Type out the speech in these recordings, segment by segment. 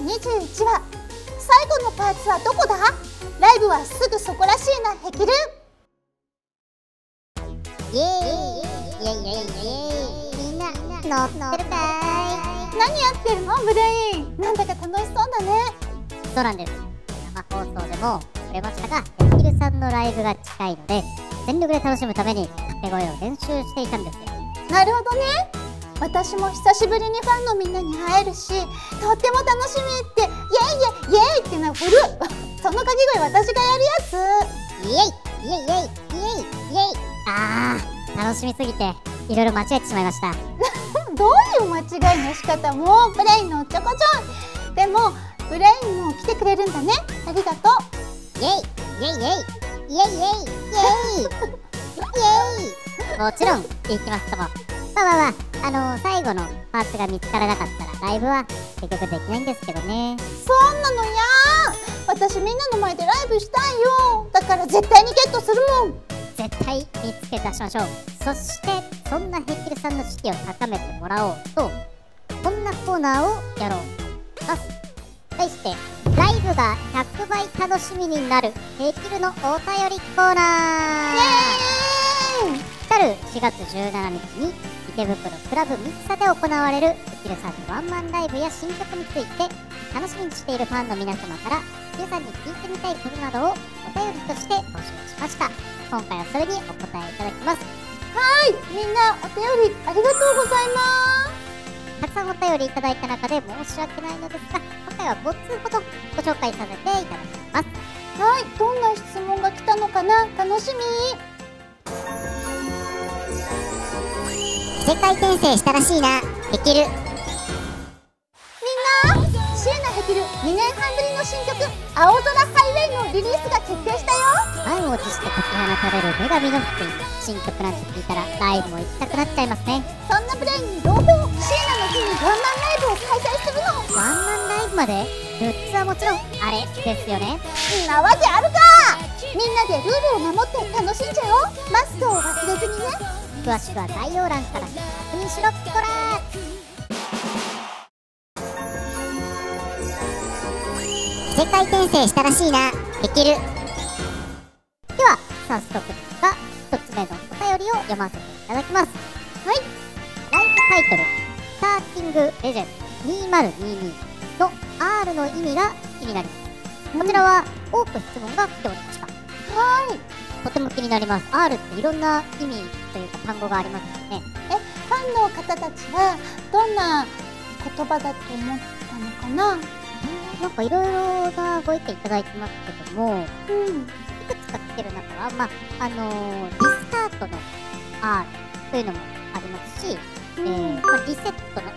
21話最後のパーツはどこだ？ライブはすぐそこらしいなヘキル。イエーイ。イエイイ。エイイエイみんな乗ってるか何やってるのブレイン？なんだか楽しそうだね。いそうなんです。生放送でも触れましたがヘキルさんのライブが近いので全力で楽しむために掛け声を練習していたんですよ。なるほどね私も久しぶりにファンのみんなに会えるしとっても楽しみってイエイイエイイエイってのは古いその掛け声私がやるやつ。イエイイエイイエイイエイイエイ。あー楽しみすぎていろいろ間違えてしまいました。どういう間違いの仕方もうブレインのおっちょこちょい。でもブレインも来てくれるんだね。ありがとう。イエイイエイイエイイエイイエイイエイ。イエイ。もちろん行きますともまあまあまああのー、最後のパーツが見つからなかったらライブは結局できないんですけどね。そんなのや私みんなの前でライブしたいよ。だから絶対にゲットするもん。絶対見つけ出しましょうそしてそんなヘッキルさんの士気を高めてもらおうとこんなコーナーをやろう。とます題してライブが100倍楽しみになるヘッキルのお便りコーナー。イエーイ。来る4月17日に池袋クラブミキサで行われるエキルさんのワンマンライブや新曲について楽しみにしているファンの皆様からエキルさんに聞いてみたいことなどをお便りとして募集しました。今回はそれにお答えいただきます。はいみんなお便りありがとうございまたくさんお便りいただいた中で申し訳ないのですが今回は5通ほどご紹介させていただきますす。はいどんな質問が来たのかな？楽しみ世界転生したらしいな。できる。みんなシエナヘキル2年半ぶりの新曲「青空ハイウェイ」のリリースが決定したよ。満を持して解き放たれる女神の福音新曲なんて聞いたらライブも行きたくなっちゃいますね。そんなブレインに朗報シエナの日にワンマンライブを開催するの？ワンマンライブまで？グッズはもちろんあれ？ですよね。んなわけあるかみんなでルールを守って楽しんじゃおう。マスクを忘れずにね。詳しくは概要欄から確認しろっこら世界転生したらしいな。できる。では早速ですが1つ目のお便りを読ませていただきます。はい。ライブタイトル「スターティングレジェンド。2022」の R の意味が気になります。こちらは多く質問が来ておりました。はい。とても気になります。R っていろんな意味というか単語がありますよね。えファンの方たちはどんな言葉だと思ったのかな？なんかいろいろなご意見いただいてますけども、うん。いくつか来てる中は、まあ、あのーリスタートの R というのもありますし、えーまあ、リセットの R、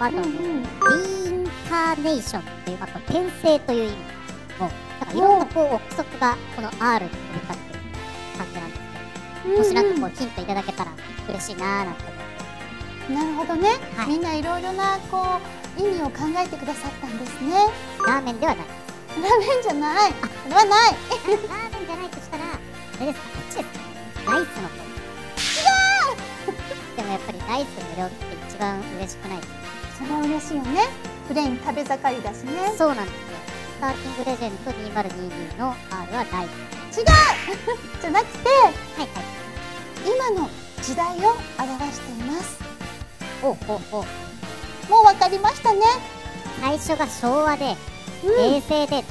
あと、うんうん。リインカーネーションという、あと転生という意味も、なんかいろんなこう憶測がこの R に飛び交ってる感じなんですけど、もしなんかこうヒントいただけたら嬉しいなーなんて思ってなるほどね、はいみんないろいろなこう意味を考えてくださったんですねラーメンではない。ラーメンじゃないあそれはないラーメンじゃないとしたら、あれですか、こっちですね。ライスの方。でもやっぱりライス無料って一番嬉しくない？ですかそれは嬉しいよねプレーン食べ盛りだしねそうなんですよ。スターティングレジェンド2022の R はライス。違うじゃなくてはいはい。今の時代を表していますほうほうほう。もうわかりましたね最初が昭和で、うん平成で、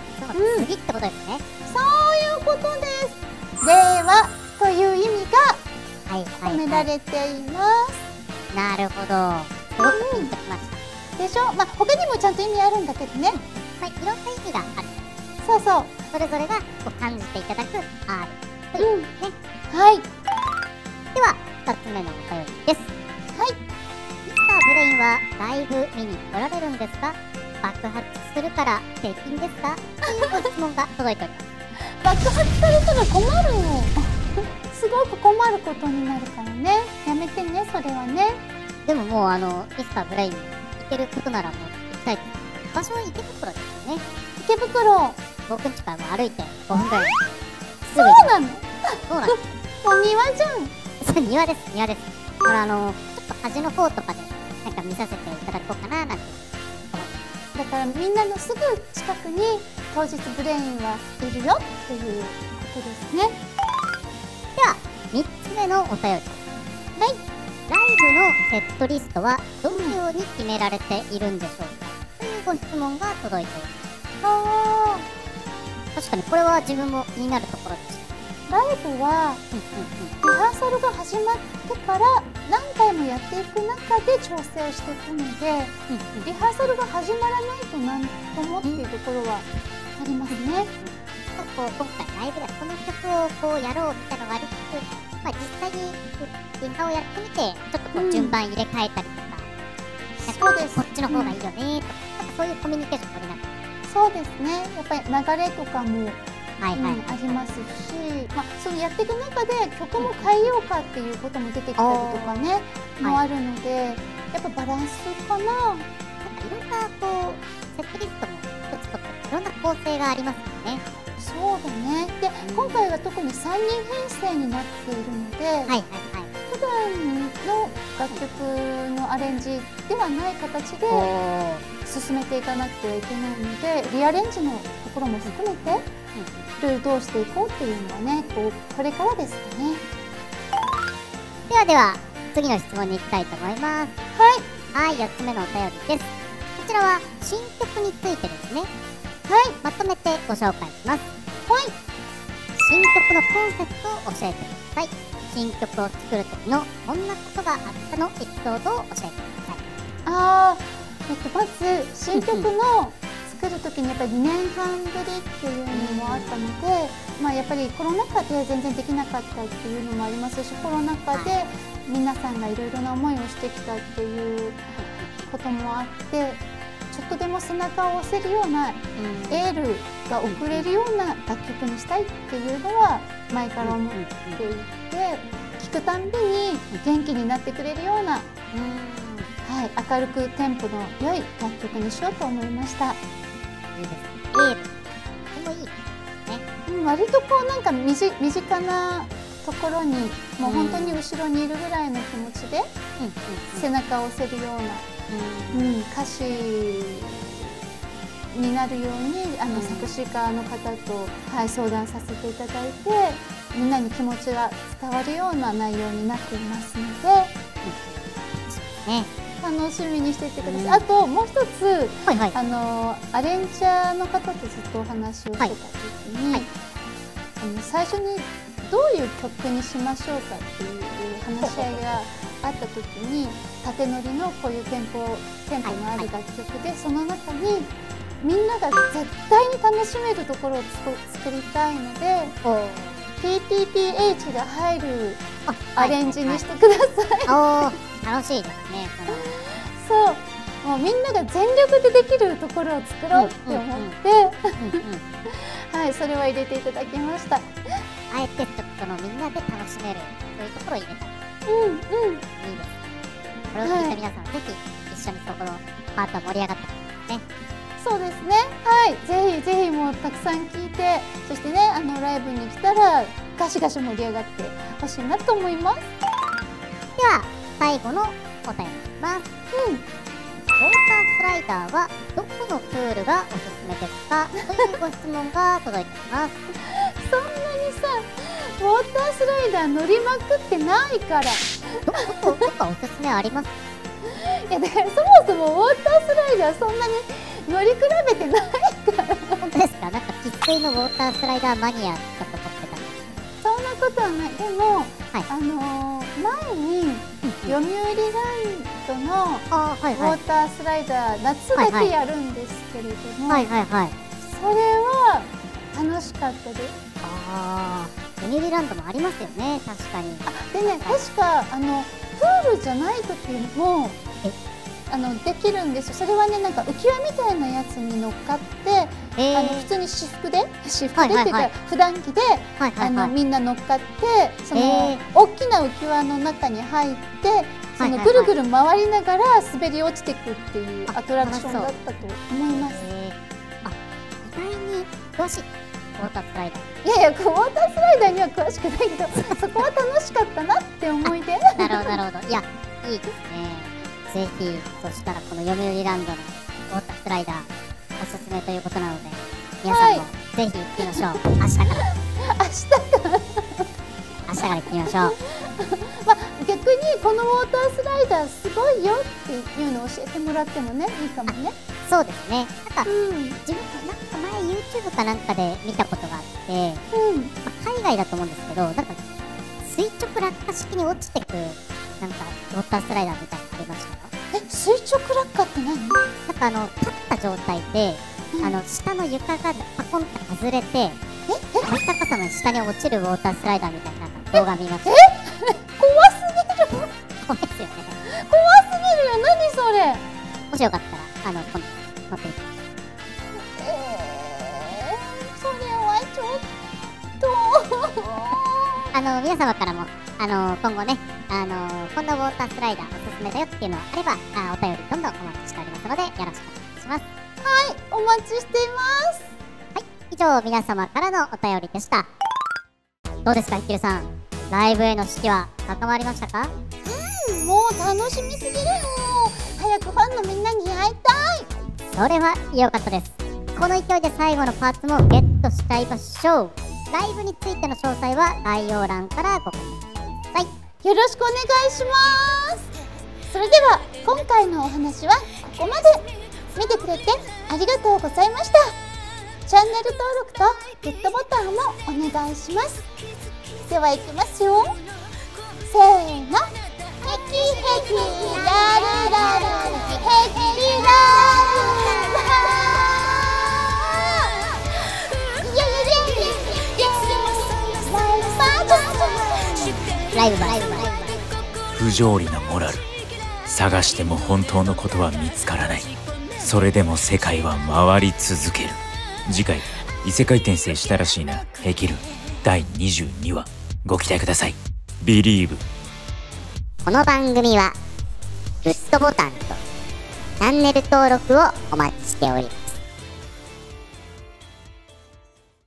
次ってことですね。そういうことです令和という意味がはいはい、込めはい。られています、なるほど。すごくピンときました。でしょ？まあ他にもちゃんと意味あるんだけどねまあ、いろんな意味がある。そうそうそれぞれがこう感じていただく R といううんね。はいでは、2つ目のお便りです。はいミスターブレインはライブ見に来られるんですか？爆発するから平均ですか？というご質問が届いております。爆発されたら困るよ すごく困ることになるからねやめてねそれはねでももうあの、ミスターブレイン行けることならもう行きたい。場所は池袋ですよね。池袋僕ん家から歩いて5分ぐらい。すそうなの？そうなんでお庭じゃんす。そう庭です、庭です。これあの、ちょっと端の方とかでなんか見させていただこうかななんて。だかからみんなのすぐ近くに当日ブレインはいるよっていうことですねでは3つ目のお便りはいライブのセットリストはどのように決められているんでしょうか？ご質問が届いていますあ確かにこれは自分も気になるところでしたーライブはリハーサルが始まってから何回もやっていく中で調整をしていくのでリハーサルが始まらないとなんともっていうところはありますね。こう今回ライブでこの曲をこうやろうみたいなのがありつつ、まあ、実際にリハをやってみてちょっとこうん。う順番入れ替えたりとか、そうです。こっちの方がいいよね。とか、そういうコミュニケーション取りながそうですね。やっぱり流れとかも、らはいはい、うんありますし、まあ、そのやっていく中で曲も変えようかっていうことも出てきたりとかねーもあるのでやっぱバランスかな。なんかいろんなこうセットリストも一つとっていろんな構成がありますよね。そうだね。で今回は特に3人編成になっているので、はいはいはい。普段の楽曲のアレンジではない形でお進めていかなくてはいけないのでリアレンジのところも含めてルールどうしていこうっていうのはねこうこれからですかね。ではでは次の質問に行きたいと思います。はい。はい4つ目のお便りです。こちらは新曲についてですね。はい。まとめてご紹介します。はい。新曲のコンセプトを教えてください新曲を作る時のこんなことがあったのエピソードを教えてください。あーえっとまず新曲の作る時にやっぱり2年半ぶりっていうのもあったので、まあやっぱりコロナ禍で全然できなかったっていうのもありますしコロナ禍で皆さんがいろいろな思いをしてきたっていうこともあってちょっとでも背中を押せるようなエールが送れるような楽曲にしたいっていうのは前から思っていて聴くたんびに元気になってくれるような、はい、明るくテンポの良い楽曲にしようと思いました、いいですね。エールとてもいいうん、割とこうなんか身近身近なところにもう本当に後ろにいるぐらいの気持ちで背中を押せるような、うん、歌詞になるようにあの、うん。作詞家の方と、はい、相談させていただいてみんなに気持ちが伝わるような内容になっていますのでね。楽しみにしていてください、うんあともう一つはいはい。あのアレンジャーの方とずっとお話をしてた時に、はい。あの最初にどういう曲にしましょうかっていう話し合いがあった時に縦乗りのこういうテンポテンポのある楽曲で、その中にみんなが絶対に楽しめるところを作りたいので PPPH が入るアレンジにしてください。楽しいですねそう。もうみんなが全力でできるところを作ろうって思って、はい、それは入れていただきました。あえてちょっとそのみんなで楽しめるそういうところを入れた。らうんうん、いいですこれを聞いた皆さん、ぜひ一緒にそこのパート盛り上がってくださいねそうですね。はい、ぜひぜひもうたくさん聞いて、そしてね、あのライブに来たらガシガシ盛り上がってほしいなと思います。では最後のお便ります。うん、ウォータースライダーはどこのプールがおすすめですか？というご質問が届いています。そんなにさ、ウォータースライダー乗りまくってないから。どどこどこかおすすめあります？いやだからそもそもウォータースライダーそんなに乗り比べてないから。本当ですか？なんか生粋のウォータースライダーマニアだと思ってたんですそんなことはない。でも、はい。あのー前に読売ランドのウォータースライダー、夏だけやるんですけれども、はいはい。はいそれは楽しかったです。ああユニリランドもありますよね。確かに。でね、確かあのプールじゃない時もえあのできるんですよ。それはねなんか浮き輪みたいなやつに乗っかって、えー、あの普通に私服で私服でっていうか、普段着で、はいはあいはい。のみんな乗っかってその、えー。大きな浮き輪の中に入ってそのぐるぐる回りながら滑り落ちていくっていうあアトラクションだったと思います。えー、あ意外に詳しいウォータースライダーいやいやウォータースライダーには詳しくないけどそこは楽しかったなって思い出。なるほどなるほど。いやいいですねぜひそしたらこの読売ランドのウォータースライダーおすすめということなので皆さんもぜひ行ってみましょう、明日から。明日から。明日から行ってみましょう。まあ逆にこのウォータースライダーすごいよっていうのを教えてもらってもねいいかもね。そうですね。なんかうん。自分なんか前 YouTube かなんかで見たことがあって、うん。まあ海外だと思うんですけどなんか垂直落下式に落ちてくなんかウォータースライダーみたいなのありました垂直落下って何？なんかあの立った状態で、うん。あの下の床がパコンって外れて真高さの下に落ちるウォータースライダーみたいな動画見ました。怖すぎる怖いですよね怖すぎる。よ何それ？もしよかったらあの今度乗ってみて。えー、それはちょっと。あの皆様からもあの今後ねあのこんなウォータースライダーおすすめだよっていうのがあればあお便りどんどんお待ちしておりますのでよろしくお願いします。はいお待ちしています。以上皆様からのお便りでした。どうですかひきるさん。ライブへの士気は高まりましたか？もう楽しみすぎるよ。早くファンのみんなに会いたい。それは良かったです。この勢いで最後のパーツもゲットしちゃいましょう。ライブについての詳細は概要欄からご確認くださいよろしくお願いしますそれでは今回のお話はここまで。見てくれてありがとうございました。チャンネル登録とグッドボタンもお願いします。ではいきますよ。せーの。ヘキヘキラルラルヘキラルライブライブライブ不条理なモラル探しても本当のことは見つからない。それでも世界は回り続ける。次回異世界転生したらしいな。ヘキル第22話。ご期待ください。Believe この番組はグッドボタンとチャンネル登録をお待ちしております。